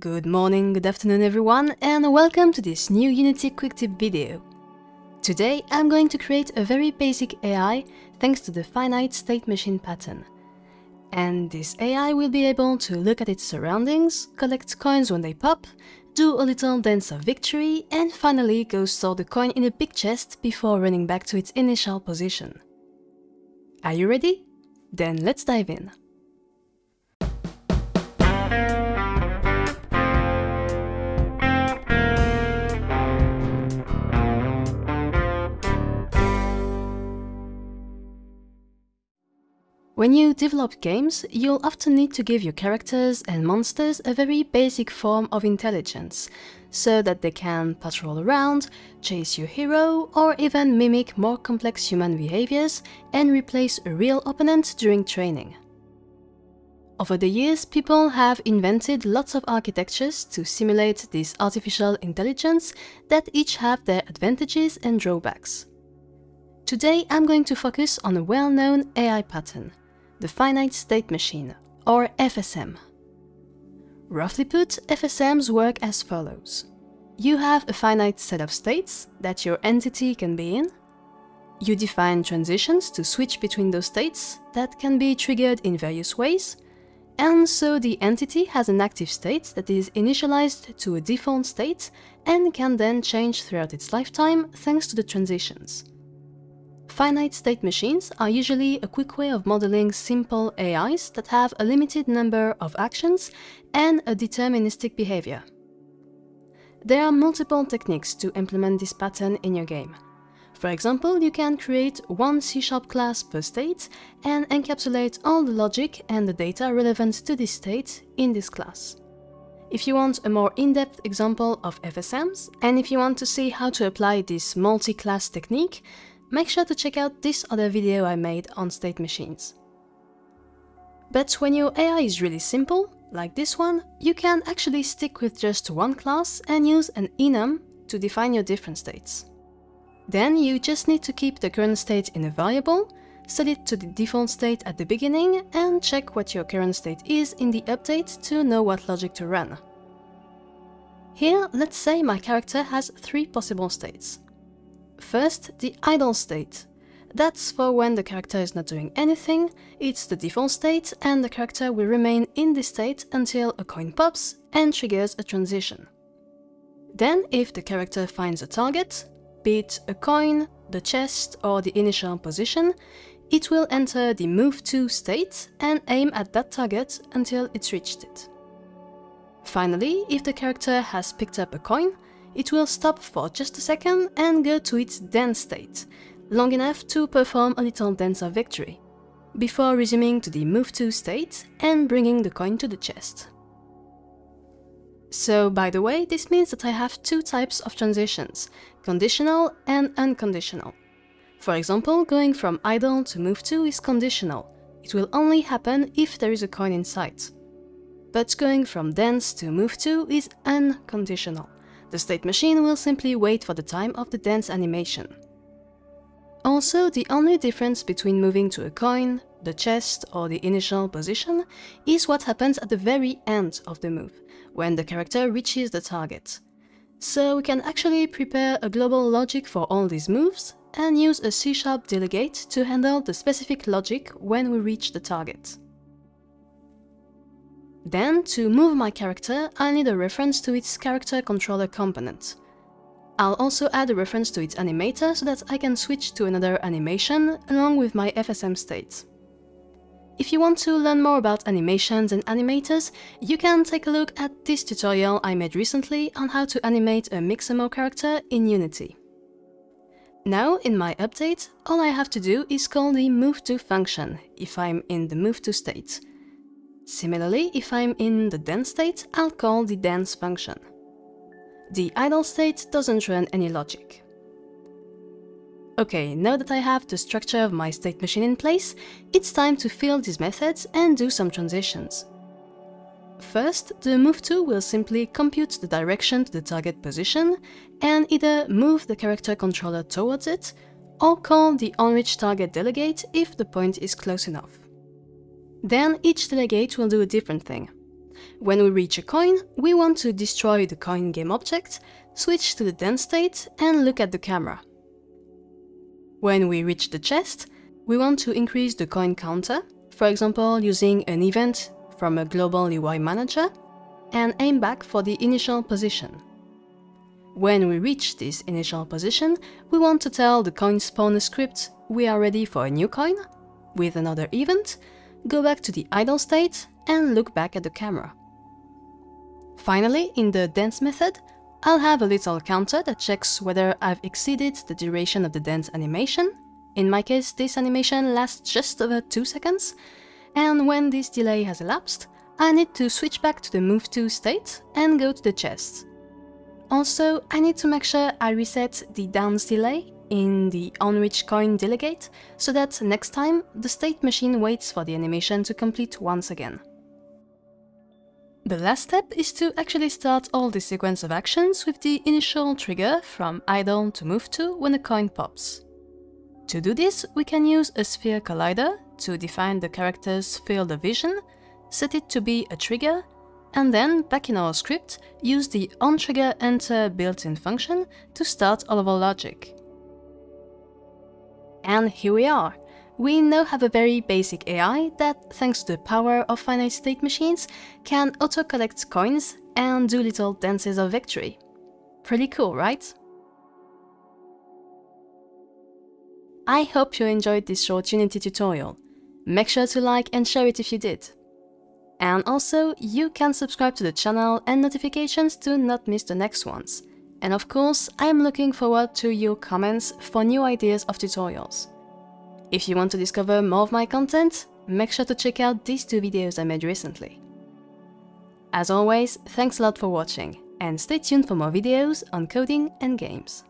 Good morning, good afternoon everyone, and welcome to this new Unity quick tip video. Today I'm going to create a very basic AI thanks to the finite state machine pattern. And this AI will be able to look at its surroundings, collect coins when they pop, do a little dance of victory, and finally go store the coin in a big chest before running back to its initial position. Are you ready? Then let's dive in. When you develop games, you'll often need to give your characters and monsters a very basic form of intelligence, so that they can patrol around, chase your hero, or even mimic more complex human behaviors and replace a real opponent during training. Over the years, people have invented lots of architectures to simulate this artificial intelligence that each have their advantages and drawbacks. Today I'm going to focus on a well-known AI pattern, the finite state machine, or FSM. Roughly put, FSMs work as follows. You have a finite set of states that your entity can be in. You define transitions to switch between those states that can be triggered in various ways. And so the entity has an active state that is initialized to a default state and can then change throughout its lifetime thanks to the transitions. Finite state machines are usually a quick way of modeling simple AIs that have a limited number of actions and a deterministic behavior. There are multiple techniques to implement this pattern in your game. For example, you can create one C-sharp class per state and encapsulate all the logic and the data relevant to this state in this class. If you want a more in-depth example of FSMs, and if you want to see how to apply this multi-class technique, make sure to check out this other video I made on state machines. But when your AI is really simple, like this one, you can actually stick with just one class and use an enum to define your different states. Then you just need to keep the current state in a variable, set it to the default state at the beginning and check what your current state is in the update to know what logic to run. Here, let's say my character has three possible states. First, the idle state. That's for when the character is not doing anything, it's the default state and the character will remain in this state until a coin pops and triggers a transition. Then, if the character finds a target, be it a coin, the chest or the initial position, it will enter the move to state and aim at that target until it's reached it. Finally, if the character has picked up a coin, it will stop for just a second and go to its dance state, long enough to perform a little dance of victory, before resuming to the move to state and bringing the coin to the chest. So, by the way, this means that I have two types of transitions, conditional and unconditional. For example, going from idle to move to is conditional. It will only happen if there is a coin in sight. But going from dance to move to is unconditional. The state machine will simply wait for the time of the dance animation. Also, the only difference between moving to a coin, the chest or the initial position is what happens at the very end of the move, when the character reaches the target. So we can actually prepare a global logic for all these moves and use a C-sharp delegate to handle the specific logic when we reach the target. Then, to move my character, I need a reference to its character controller component. I'll also add a reference to its animator so that I can switch to another animation along with my FSM state. If you want to learn more about animations and animators, you can take a look at this tutorial I made recently on how to animate a Mixamo character in Unity. Now, in my update, all I have to do is call the move_to function if I'm in the move_to state, Similarly, if I'm in the dance state, I'll call the dance function. The idle state doesn't run any logic. Okay, now that I have the structure of my state machine in place, it's time to fill these methods and do some transitions. First, the move to will simply compute the direction to the target position and either move the character controller towards it or call the onReach target delegate if the point is close enough. Then each delegate will do a different thing. When we reach a coin, we want to destroy the coin game object, switch to the dance state and look at the camera. When we reach the chest, we want to increase the coin counter, for example using an event from a global UI manager, and aim back for the initial position. When we reach this initial position, we want to tell the coin spawner script we are ready for a new coin, with another event, go back to the idle state and look back at the camera. Finally, in the dance method, I'll have a little counter that checks whether I've exceeded the duration of the dance animation. In my case, this animation lasts just over 2 seconds, and when this delay has elapsed, I need to switch back to the move to state and go to the chest. Also, I need to make sure I reset the dance delay in the onReach coin delegate so that next time the state machine waits for the animation to complete once again. The last step is to actually start all the sequence of actions with the initial trigger from idle to move to when a coin pops. To do this, we can use a sphere collider to define the character's field of vision, set it to be a trigger, and then, back in our script, use the onTriggerEnter built-in function to start all of our logic. And here we are. We now have a very basic AI that, thanks to the power of finite state machines, can auto-collect coins and do little dances of victory. Pretty cool, right? I hope you enjoyed this short Unity tutorial. Make sure to like and share it if you did. And also, you can subscribe to the channel and notifications to not miss the next ones. And of course, I am looking forward to your comments for new ideas of tutorials. If you want to discover more of my content, make sure to check out these two videos I made recently. As always, thanks a lot for watching, and stay tuned for more videos on coding and games.